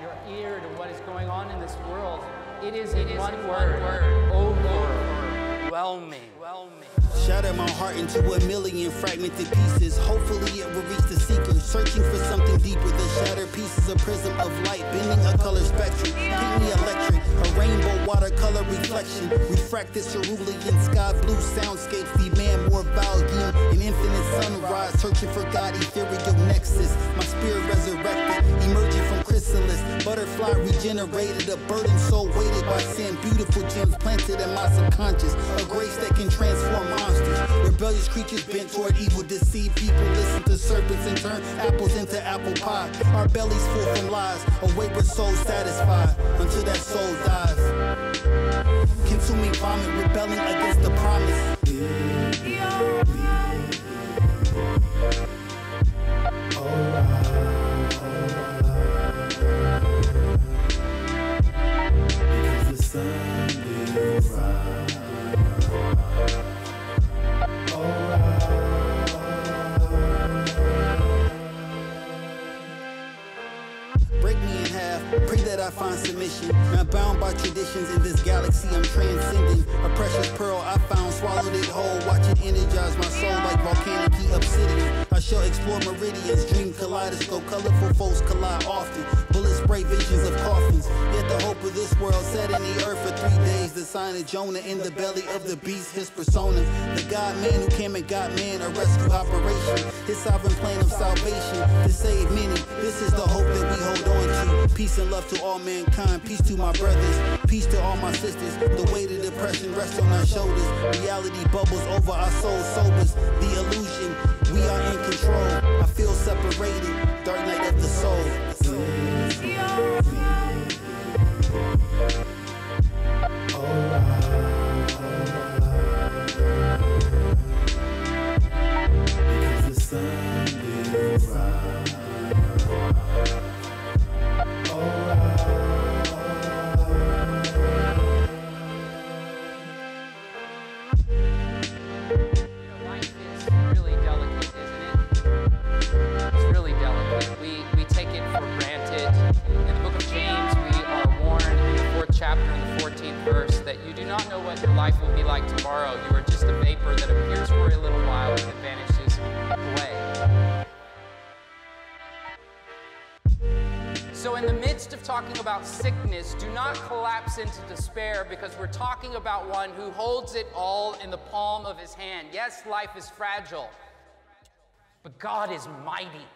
your ear to what is going on in this world, it is in one word, overwhelming. Shatter my heart into a million fragmented pieces. Hopefully, it will reach the seeker, searching for something deeper. The shattered pieces, a prism of light, bending a color spectrum. Paint me electric, a rainbow watercolor reflection. Refracted cerulean sky blue soundscapes demand more volume. An infinite sunrise, searching for God, ethereal nexus. My Regenerated, a burden so weighted by sin. Beautiful gems planted in my subconscious. A grace that can transform monsters. Rebellious creatures bent toward evil, deceive people. Listen to serpents and turn apples into apple pie. Our bellies full from lies, a wayward soul satisfied until that soul dies. Consuming vomit, rebelling against the promise. I find submission. Not bound by traditions in this galaxy, I'm transcending. A precious pearl I found, swallowed it whole. Watch it energize my soul like volcanic heat obsidian. I shall explore meridians, dream kaleidoscope, colorful foes collide often. Bullet visions of coffins. Yet the hope of this world set in the earth for three days. The sign of Jonah in the belly of the beast, his persona. The God man who came and got man, a rescue operation. His sovereign plan of salvation to save many. This is the hope that we hold on to. Peace and love to all mankind. Peace to my brothers. Peace to all my sisters. The weight of depression rests on our shoulders. Reality bubbles over our souls sobers. Life will be like tomorrow. You are just a vapor that appears for a little while and then vanishes away. So, in the midst of talking about sickness, do not collapse into despair because we're talking about one who holds it all in the palm of his hand. Yes, life is fragile, but God is mighty.